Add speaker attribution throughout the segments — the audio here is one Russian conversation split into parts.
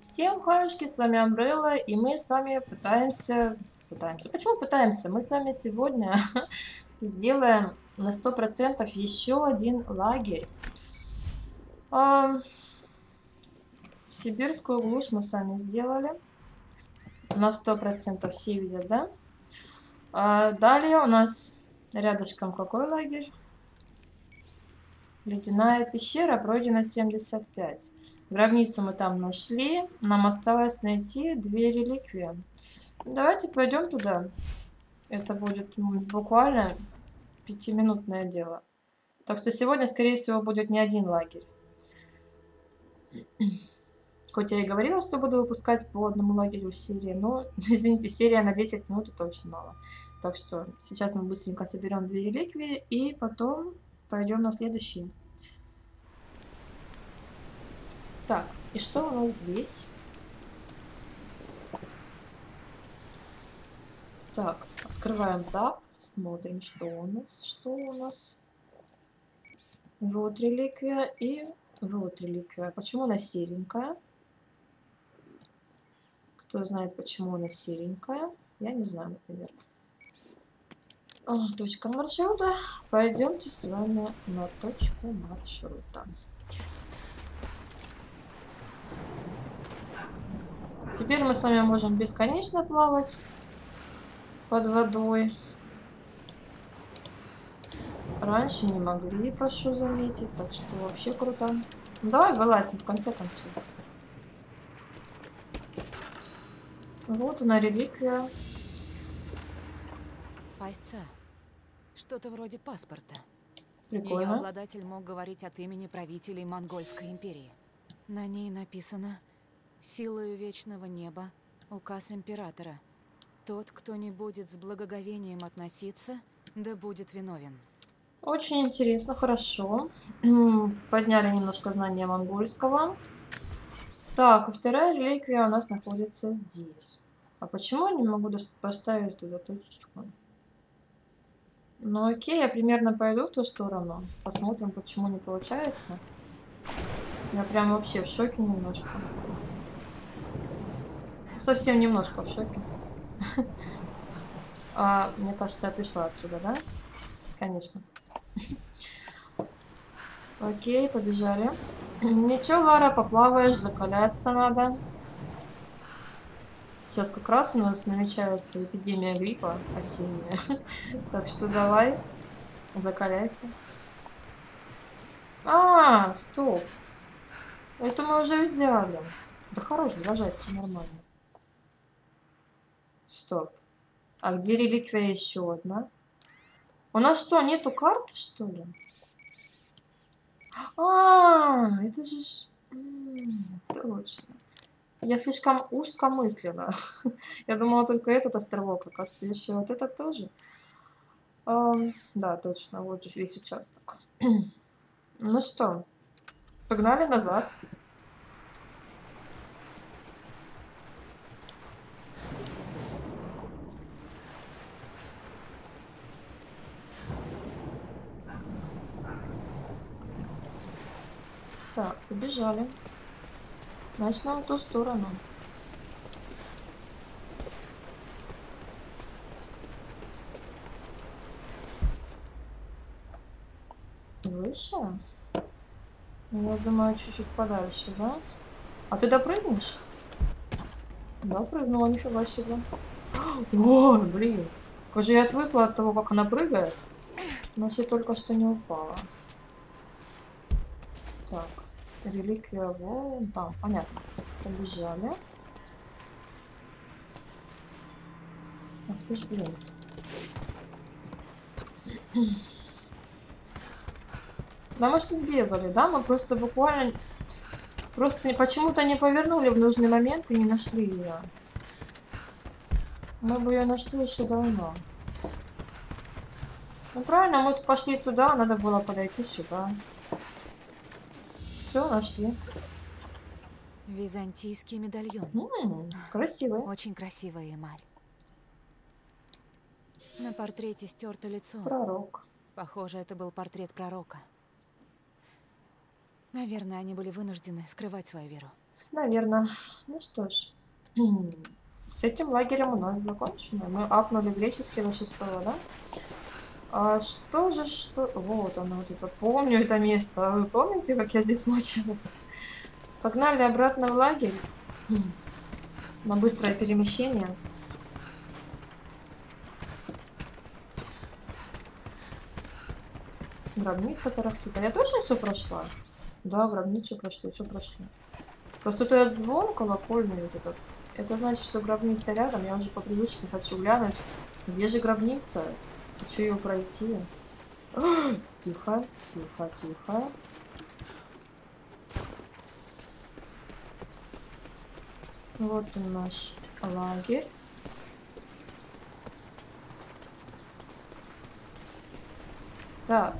Speaker 1: Всем хаюшки, с вами Umbrella, и мы с вами пытаемся... Пытаемся. Почему пытаемся? Мы с вами сегодня сделаем на 100% еще один лагерь. А, Сибирскую глушь мы сами сделали. На 100% все видят, да? А далее у нас рядышком какой лагерь? Ледяная пещера, пройдено 75. Гробницу мы там нашли. Нам осталось найти две реликвии. Давайте пойдем туда. Это будет буквально пятиминутное дело. Так что сегодня, скорее всего, будет не один лагерь. Хоть я и говорила, что буду выпускать по одному лагерю в серии, но, извините, серия на 10 минут это очень мало. Так что сейчас мы быстренько соберем две реликвии и потом пойдем на следующий. Так, и что у нас здесь? Так, открываем так, смотрим, что у нас, что у нас. Вот реликвия и вот реликвия. Почему она серенькая? Кто знает, почему она серенькая? Я не знаю, например. Точка маршрута. Пойдемте с вами на точку маршрута. Теперь мы с вами можем бесконечно плавать под водой. Раньше не могли, прошу заметить, так что вообще круто. Ну, давай вылазь, в конце концов. Вот она, реликвия.
Speaker 2: Пасца. Что-то вроде паспорта. Ее
Speaker 1: Прикольно.
Speaker 2: обладатель мог говорить от имени правителей Монгольской империи. На ней написано «Силою вечного неба, указ императора. Тот, кто не будет с благоговением относиться, да будет виновен».
Speaker 1: Очень интересно, хорошо. Подняли немножко знания монгольского. Так, и вторая реликвия у нас находится здесь. А почему я не могу поставить туда точечку? Ну окей, я примерно пойду в ту сторону. Посмотрим, почему не получается. Я прям вообще в шоке немножко. Совсем немножко в шоке. А, мне кажется, я пришла отсюда, да? Конечно. Окей, побежали. Ничего, Лара, поплаваешь, закаляться надо. Сейчас как раз у нас намечается эпидемия гриппа осенняя. Так что давай, закаляйся. А, стоп. Это мы уже взяли. Да хорош, дрожать, все нормально. Стоп. А где реликвия еще одна? У нас что, нету карты, что ли? А, это же... Точно. Я слишком узко мыслила. Я думала только этот островок, оказывается, еще вот этот тоже. Да, точно, вот же весь участок. Ну что, погнали назад. Так, побежали. Значит, нам в ту сторону. Выше? Ну, Я думаю, чуть-чуть подальше, да? А ты допрыгнешь? Да, прыгнула, нифига себе. О, блин. Как я отвыкла от того, как она прыгает. Значит, только что не упала. Так, реликвия вон там, понятно. Побежали. Ах ты ж, блин. Да мы что бегали, да? Мы просто буквально... Просто почему-то не повернули в нужный момент и не нашли ее. Мы бы ее нашли еще давно. Ну правильно, мы пошли туда, надо было подойти сюда. Все, нашли.
Speaker 2: Византийский медальон.
Speaker 1: М, красивый.
Speaker 2: Очень красивая эмаль. На портрете стерто лицо.
Speaker 1: Пророк.
Speaker 2: Похоже, это был портрет пророка. Наверное, они были вынуждены скрывать свою веру.
Speaker 1: Наверное. Ну что ж. С этим лагерем у нас закончено. Мы апнули греческий до шестого, да? А что же, что... Вот оно, вот это. Помню это место. Вы помните, как я здесь мучилась? Погнали обратно в лагерь. На быстрое перемещение. Гробница тарахтит. А я точно все прошла? Да, гробницу прошли, все прошли. Просто тут этот звон колокольный вот этот. Это значит, что гробница рядом. Я уже по привычке хочу глянуть. Где же гробница? Хочу ее пройти. Тихо, тихо, тихо. Вот он наш лагерь. Так.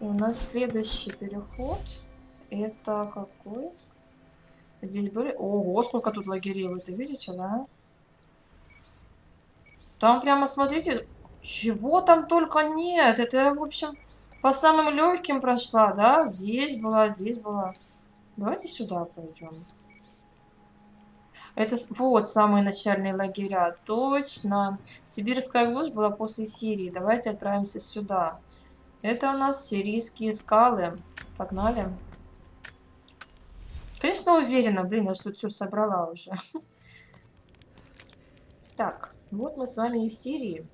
Speaker 1: У нас следующий переход. Это какой? Здесь были... Ого, сколько тут лагерей, вы это видите, да? Там прямо, смотрите, чего там только нет. Это, я, в общем, по самым легким прошла, да? Здесь была, здесь была. Давайте сюда пойдем. Это вот самые начальные лагеря. Точно. Сибирская глушь была после Сирии. Давайте отправимся сюда. Это у нас сирийские скалы. Погнали. Конечно, уверена. Блин, я что-то все собрала уже. Так, вот мы с вами и в Сирии.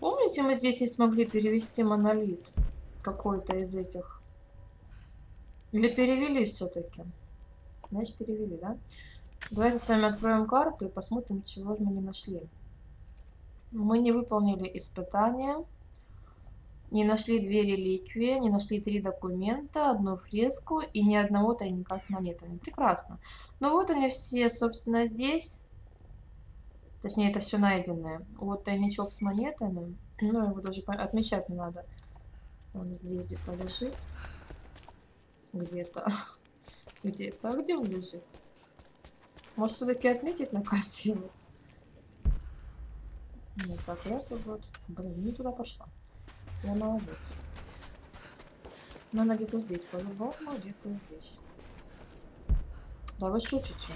Speaker 1: Помните, мы здесь не смогли перевести монолит? Какой-то из этих. Или перевели все-таки? Значит, перевели, да? Давайте с вами откроем карту и посмотрим, чего же мы не нашли. Мы не выполнили испытания. Не нашли две реликвии, не нашли три документа, одну фреску и ни одного тайника с монетами. Прекрасно. Ну вот они все, собственно, здесь. Точнее, это все найденное. Вот тайничок с монетами. Ну, его даже отмечать не надо. Он здесь где-то лежит. Где-то. Где-то. А где он лежит? Может, все-таки отметить на картину? Ну, так, это вот. Блин, не туда пошла. Я молодец. Но она где-то здесь, по-любому, где-то здесь. Да вы шутите.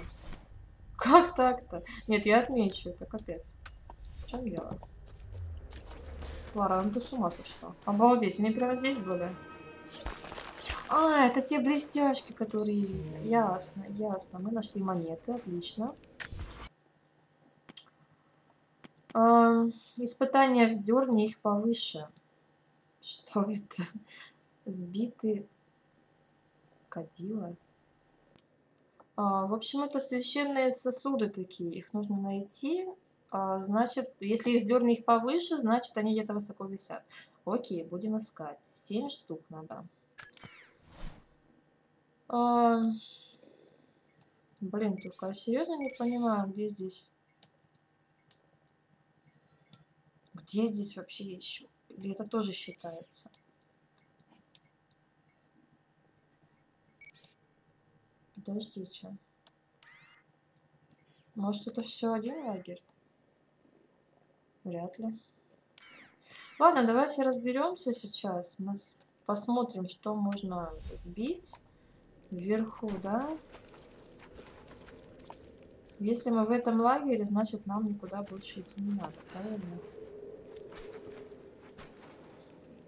Speaker 1: Как так-то? Нет, я отмечу, это капец. В чем дело? Лара, ну ты с ума сошла. Обалдеть, они прямо здесь были. А, это те блестяшки, которые... Ясно, ясно. Мы нашли монеты, отлично. Ам, испытания вздерни их повыше. Что это? Сбиты кадила. А, в общем, это священные сосуды такие. Их нужно найти. А, значит, если их сдерни их повыше, значит, они где-то высоко висят. Окей, будем искать. Семь штук надо. А, блин, только серьезно не понимаю, где здесь... Где здесь вообще еще? Или это тоже считается? Подождите. Может, это все один лагерь? Вряд ли. Ладно, давайте разберемся сейчас. Мы посмотрим, что можно сбить вверху, да? Если мы в этом лагере, значит, нам никуда больше идти не надо, правильно?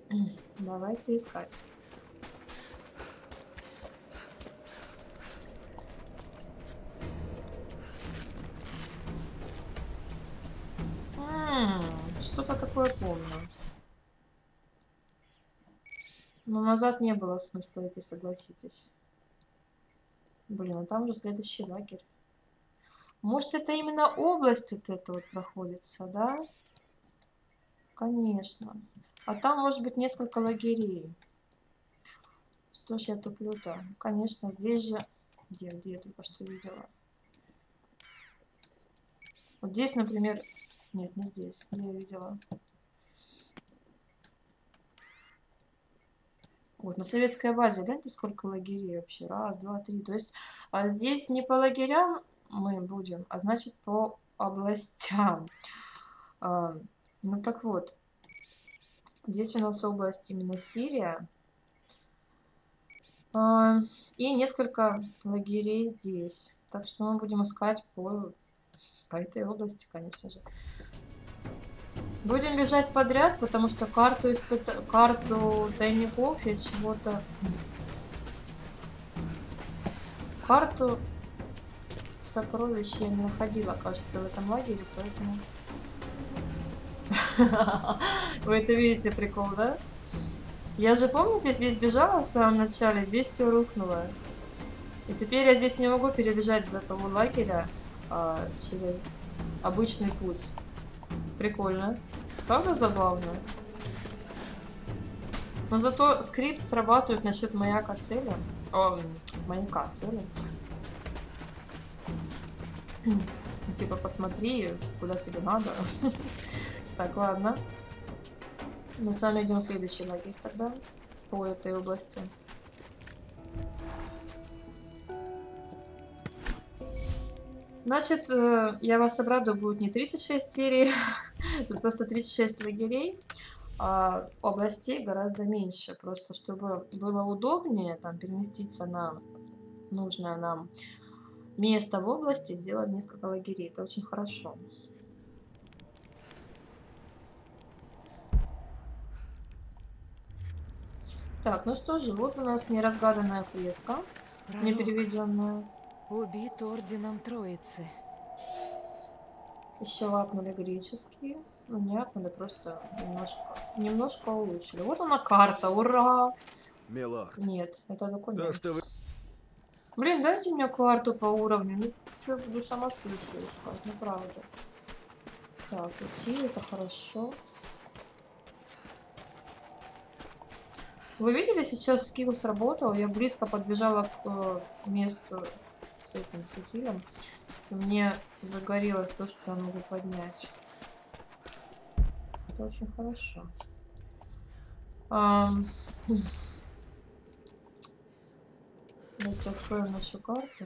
Speaker 1: Давайте искать. Помню. Но назад не было смысла идти, согласитесь. Блин, а там же следующий лагерь. Может, это именно область вот эта вот проходится, да? Конечно. А там может быть несколько лагерей. Что ж я туплю-то? Конечно, здесь же... Где, где я только что видела? Вот здесь, например... Нет, не здесь. Где я видела? Вот, на советской базе, гляньте, сколько лагерей вообще. Раз, два, три. То есть а здесь не по лагерям мы будем, а значит по областям. А, ну так вот, здесь у нас область именно Сирия. А, и несколько лагерей здесь. Так что мы будем искать по, по этой области, конечно же. Будем бежать подряд, потому что карту, испыта... карту тайников я чего-то... Карту сокровищ я не находила, кажется, в этом лагере, поэтому... Вы это видите, прикол, да? Я же, помните, здесь бежала в самом начале, здесь все рухнуло. И теперь я здесь не могу перебежать до того лагеря а, через обычный путь. Прикольно. Правда забавно? Но зато скрипт срабатывает насчет маяка цели. О, маяка цели. Типа посмотри, куда тебе надо. Так, ладно. Мы с вами идем в следующий лагерь тогда. По этой области. Значит, э, я вас обрадую, будет не 36 серий, тут просто 36 лагерей, а областей гораздо меньше, просто чтобы было удобнее там переместиться на нужное нам место в области, сделать несколько лагерей. Это очень хорошо. Так, ну что же, вот у нас неразгаданная фреска, не переведенная.
Speaker 2: Убит орденом Троицы.
Speaker 1: Еще лапнули греческие. Ну, не лапнули, просто немножко, немножко улучшили. Вот она карта, ура!
Speaker 3: Милорд,
Speaker 1: Нет, это
Speaker 3: то,
Speaker 1: документ.
Speaker 3: что вы...
Speaker 1: Блин, дайте мне карту по уровню. Ну, что я буду сама что ли все искать? Ну, правда. Так, уйти, это хорошо. Вы видели, сейчас скилл сработал. Я близко подбежала к э, месту с этим светилем. И мне загорелось то, что я могу поднять. Это очень хорошо. Ам, Давайте откроем нашу карту.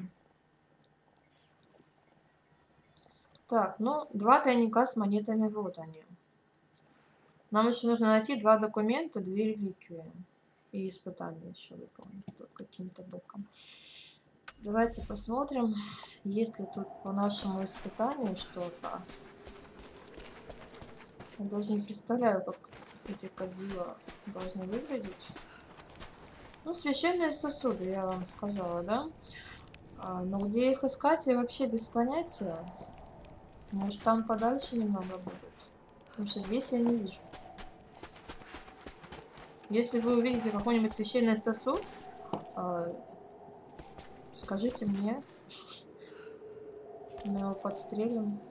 Speaker 1: Так, ну, два тайника с монетами, вот они. Нам еще нужно найти два документа, две реликвии. И испытания еще выполнить то- каким-то боком. Давайте посмотрим, есть ли тут по нашему испытанию что-то. Я даже не представляю, как эти кадила должны выглядеть. Ну, священные сосуды, я вам сказала, да? А, но где их искать, я вообще без понятия. Может, там подальше немного будут. Потому что здесь я не вижу. Если вы увидите какой-нибудь священный сосуд, а, скажите мне. Мы его подстрелим.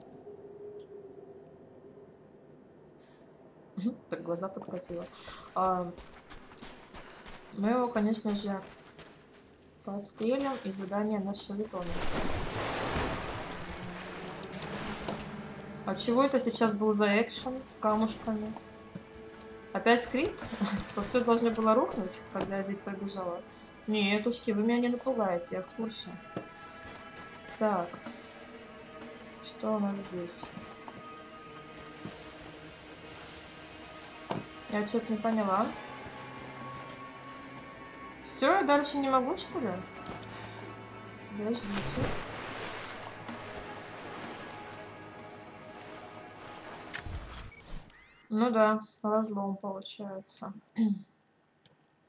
Speaker 1: Так глаза подкатило. А, мы его, конечно же, подстрелим и задание наше выполним. А чего это сейчас был за экшен с камушками? Опять скрипт? Типа все должно было рухнуть, когда я здесь пробежала? Нетушки, вы меня не напугаете, я в курсе. Так. Что у нас здесь? Я что-то не поняла. Все, я дальше не могу, что ли? Подождите. Ну да, разлом получается.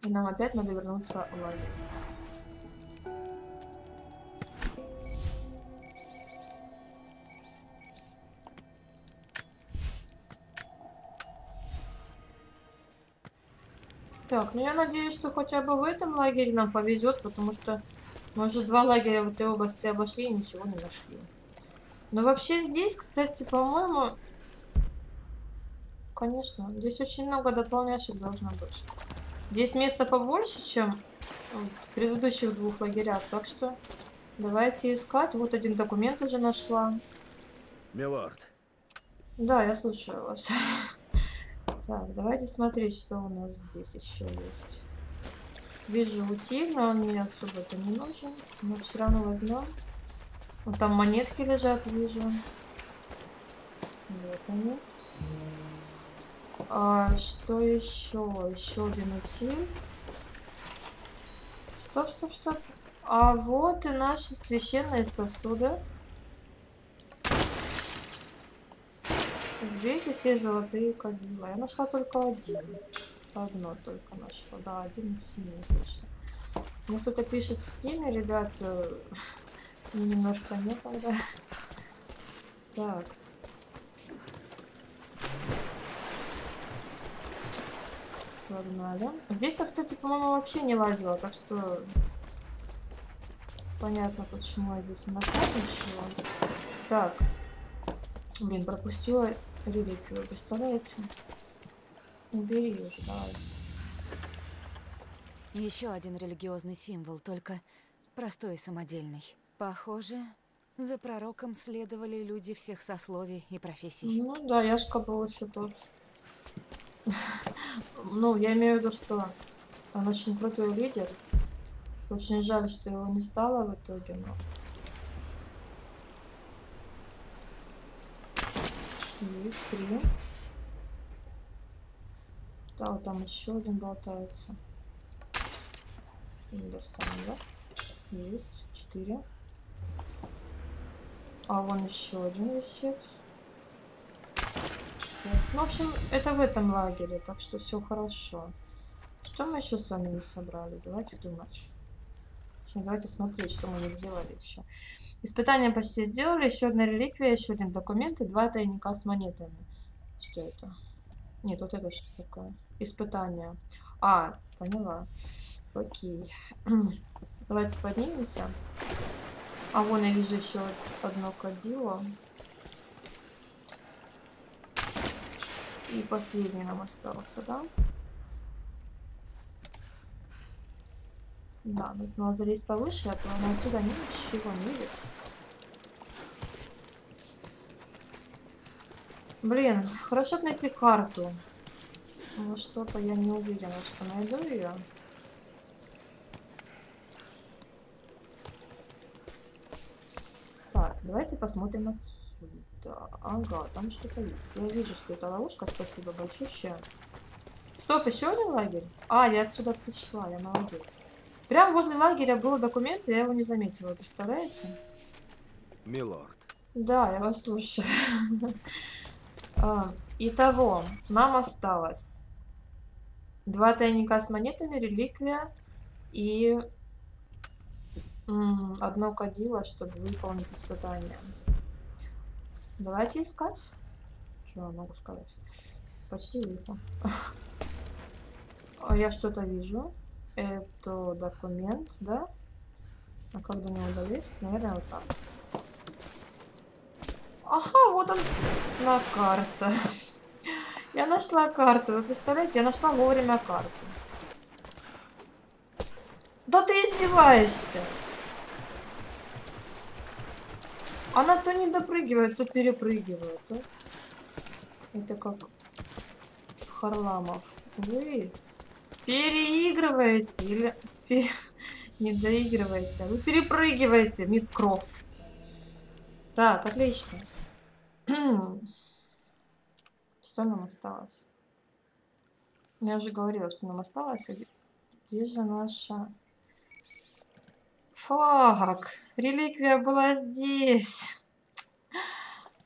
Speaker 1: И нам опять надо вернуться в лагерь. Так, ну я надеюсь, что хотя бы в этом лагере нам повезет, потому что мы уже два лагеря в этой области обошли и ничего не нашли. Но вообще здесь, кстати, по-моему... Конечно, здесь очень много дополняющих должно быть. Здесь места побольше, чем в предыдущих двух лагерях, так что давайте искать. Вот один документ уже нашла.
Speaker 3: Милорд,
Speaker 1: Да, я слушаю вас. Так, давайте смотреть, что у нас здесь еще есть. Вижу утиль, но он мне особо-то не нужен. Но все равно возьмем. Вот там монетки лежат, вижу. Вот они. А, что еще? Еще один утиль. Стоп, стоп, стоп. А вот и наши священные сосуды. Сбейте все золотые кадила. Я нашла только один. Одно только нашла. Да, один из семи, точно. Мне кто-то пишет в стиме, ребят. Мне немножко некогда. Так. Погнали. Здесь я, кстати, по-моему, вообще не лазила, так что... Понятно, почему я здесь не нашла ничего. Так. Блин, пропустила реликвию, представляете? Убери уже, давай.
Speaker 2: Еще один религиозный символ, только простой и самодельный. Похоже, за пророком следовали люди всех сословий и профессий.
Speaker 1: Ну да, Яшка был еще тот. Ну, я имею в виду, что он очень крутой лидер. Очень жаль, что его не стало в итоге, но... Есть три. Да, вот там еще один болтается. Не достанем, да? Есть. Четыре. А вон еще один висит. Ну, в общем, это в этом лагере, так что все хорошо. Что мы еще с вами не собрали? Давайте думать. Давайте смотреть, что мы не сделали еще. Испытания почти сделали. Еще одна реликвия, еще один документ и два тайника с монетами. Что это? Нет, вот это что такое? Испытание. А, поняла. Окей. Давайте поднимемся. А вон я вижу еще одно кадило. И последний нам остался, да? Да, ну надо залезть повыше, а то она отсюда ничего не видит. Блин, хорошо бы найти карту. Но что-то я не уверена, что найду ее. Так, давайте посмотрим отсюда. Ага, там что-то есть. Я вижу, что это ловушка. Спасибо большое. Стоп, еще один лагерь? А, я отсюда пришла, я молодец. Прям возле лагеря был документ, и я его не заметила, представляете?
Speaker 3: Милорд.
Speaker 1: Да, я вас слушаю. А, Итого, нам осталось два тайника с монетами, реликвия и одно кадило, чтобы выполнить испытание. Давайте искать. Что я могу сказать? Почти выпал. А Я что-то вижу. Это документ, да? А как до него долезть? Наверное, вот так. Ага, вот он, на карта. Я нашла карту. Вы представляете, я нашла вовремя карту. Да ты издеваешься. Она то не допрыгивает, то перепрыгивает. а. Это как Харламов. Вы переигрываете или пере- не доигрываете, а вы перепрыгиваете, мисс Крофт. Так, отлично. Что нам осталось? Я уже говорила, что нам осталось. Где же наша... Фак! Реликвия была здесь.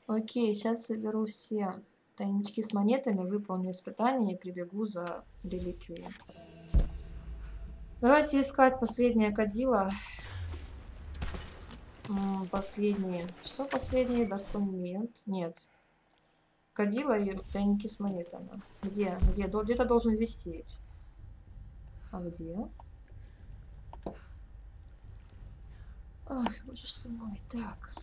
Speaker 1: Окей, сейчас соберу все тайнички с монетами, выполню испытание и прибегу за реликвией. Давайте искать последнее кадило. М, Последний. Что последний документ? Нет. Кадила и тайники с монетами. Где? Где? Где-то должен висеть. А где? Ах, боже ты мой. Так.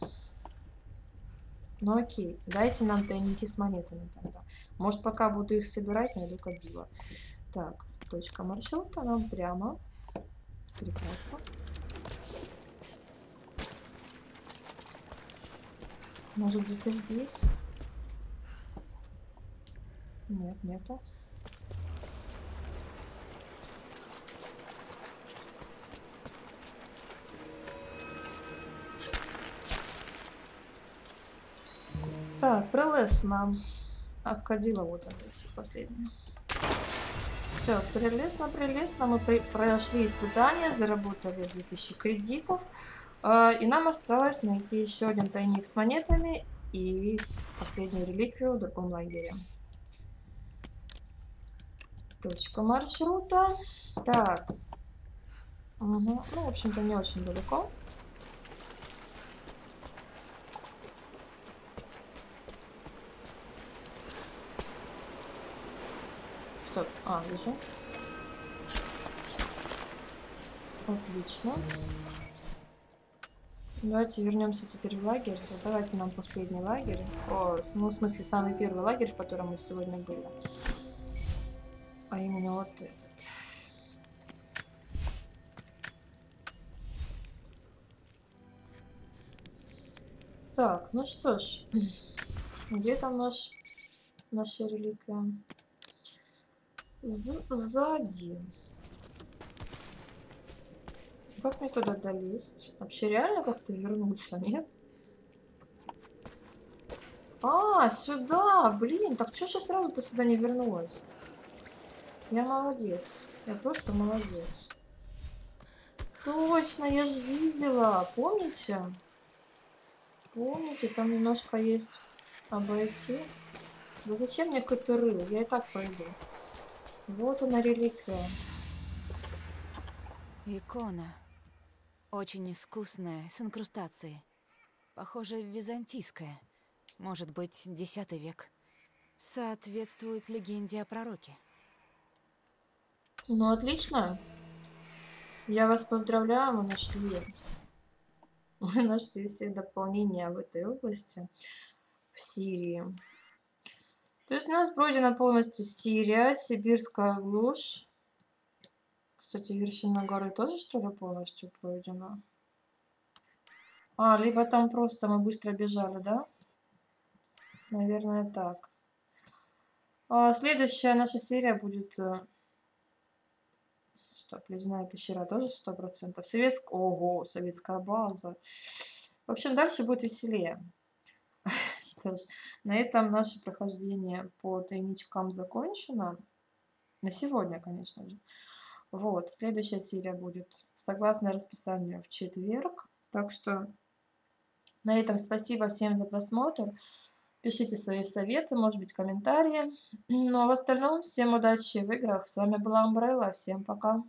Speaker 1: Ну окей. Дайте нам тайники с монетами тогда. Может, пока буду их собирать, найду кадила. Так. Точка маршрута нам прямо. Прекрасно. Может, где-то здесь? Нет, нету. Так, про Прелестно. А кадила вот он, висит последний. Все, прелестно, прелестно. Мы при- прошли испытания, заработали 2000 кредитов. А, И нам осталось найти еще один тайник с монетами и последнюю реликвию в другом лагере. Точка маршрута. Так. Мгм. Ну, в общем-то, не очень далеко. Стоп. А, вижу. Отлично. Давайте вернемся теперь в лагерь. Давайте нам последний лагерь. О, ну, в смысле, самый первый лагерь, в котором мы сегодня были. А именно вот этот. Так, ну что ж. Где там наш, наша реликвия? Сзади. Как мне туда долезть? Вообще реально как-то вернуться, нет? А, сюда! Блин, так что же сразу-то сюда не вернулась? Я молодец. Я просто молодец. Точно, я же видела. Помните? Помните, там немножко есть обойти. Да зачем мне какой-то рыл? Я и так пойду. Вот она реликвия.
Speaker 2: Икона. Очень искусная, с инкрустацией. Похоже, византийская. Может быть, X век. Соответствует легенде о пророке.
Speaker 1: Ну, отлично. Я вас поздравляю, мы нашли. Мы нашли все дополнения в этой области, в Сирии. То есть у нас пройдена полностью Сирия, Сибирская глушь. Кстати, вершина горы тоже, что ли, полностью пройдена? А, либо там просто мы быстро бежали, да? Наверное, так. А, следующая наша серия будет... э, Стоп, ледяная пещера тоже сто процентов. Советск... Ого, советская база. В общем, дальше будет веселее. Что ж, на этом наше прохождение по тайничкам закончено. На сегодня, конечно же. Вот, следующая серия будет согласно расписанию в четверг. Так что на этом спасибо всем за просмотр. Пишите свои советы, может быть, комментарии. Ну а в остальном всем удачи в играх. С вами была Umbrella. Всем пока.